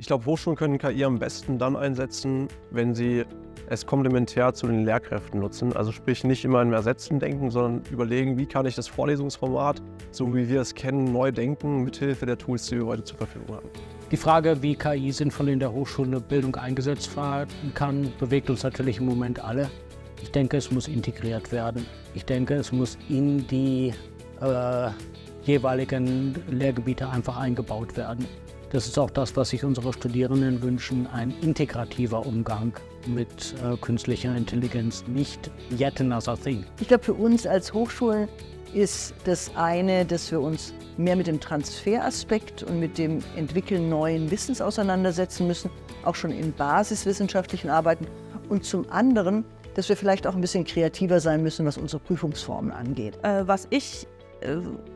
Ich glaube, Hochschulen können KI am besten dann einsetzen, wenn sie es komplementär zu den Lehrkräften nutzen. Also sprich nicht immer im Ersetzen denken, sondern überlegen, wie kann ich das Vorlesungsformat, so wie wir es kennen, neu denken, mithilfe der Tools, die wir heute zur Verfügung haben. Die Frage, wie KI sinnvoll in der Hochschulbildung eingesetzt werden kann, bewegt uns natürlich im Moment alle. Ich denke, es muss integriert werden. Ich denke, es muss in die äh, jeweiligen Lehrgebiete einfach eingebaut werden. Das ist auch das, was sich unsere Studierenden wünschen, ein integrativer Umgang mit äh, künstlicher Intelligenz, nicht yet another thing. Ich glaube, für uns als Hochschulen ist das eine, dass wir uns mehr mit dem Transferaspekt und mit dem Entwickeln neuen Wissens auseinandersetzen müssen, auch schon in basiswissenschaftlichen Arbeiten. Und zum anderen, dass wir vielleicht auch ein bisschen kreativer sein müssen, was unsere Prüfungsformen angeht. Äh, was ich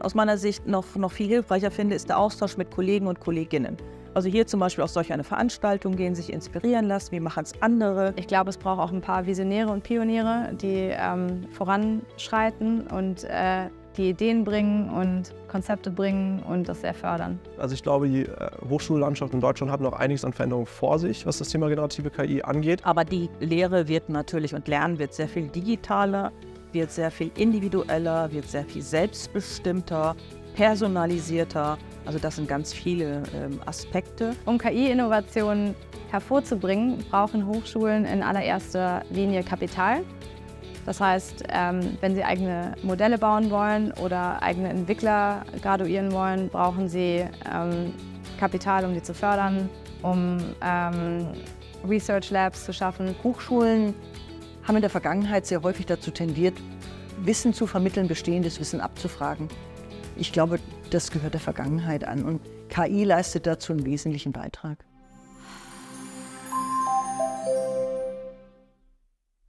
aus meiner Sicht noch, noch viel hilfreicher finde, ist der Austausch mit Kollegen und Kolleginnen. Also hier zum Beispiel auf solch eine Veranstaltung gehen, sich inspirieren lassen, wie machen es andere. Ich glaube, es braucht auch ein paar Visionäre und Pioniere, die ähm, voranschreiten und äh, die Ideen bringen und Konzepte bringen und das sehr fördern. Also ich glaube, die äh, Hochschullandschaft in Deutschland hat noch einiges an Veränderungen vor sich, was das Thema generative KI angeht. Aber die Lehre wird natürlich und Lernen wird sehr viel digitaler wird sehr viel individueller, wird sehr viel selbstbestimmter, personalisierter. Also das sind ganz viele ähm, Aspekte. Um KI-Innovationen hervorzubringen, brauchen Hochschulen in allererster Linie Kapital. Das heißt, ähm, wenn sie eigene Modelle bauen wollen oder eigene Entwickler graduieren wollen, brauchen sie ähm, Kapital, um die zu fördern, um ähm, Research Labs zu schaffen. Hochschulen haben in der Vergangenheit sehr häufig dazu tendiert, Wissen zu vermitteln, bestehendes Wissen abzufragen. Ich glaube, das gehört der Vergangenheit an und KI leistet dazu einen wesentlichen Beitrag.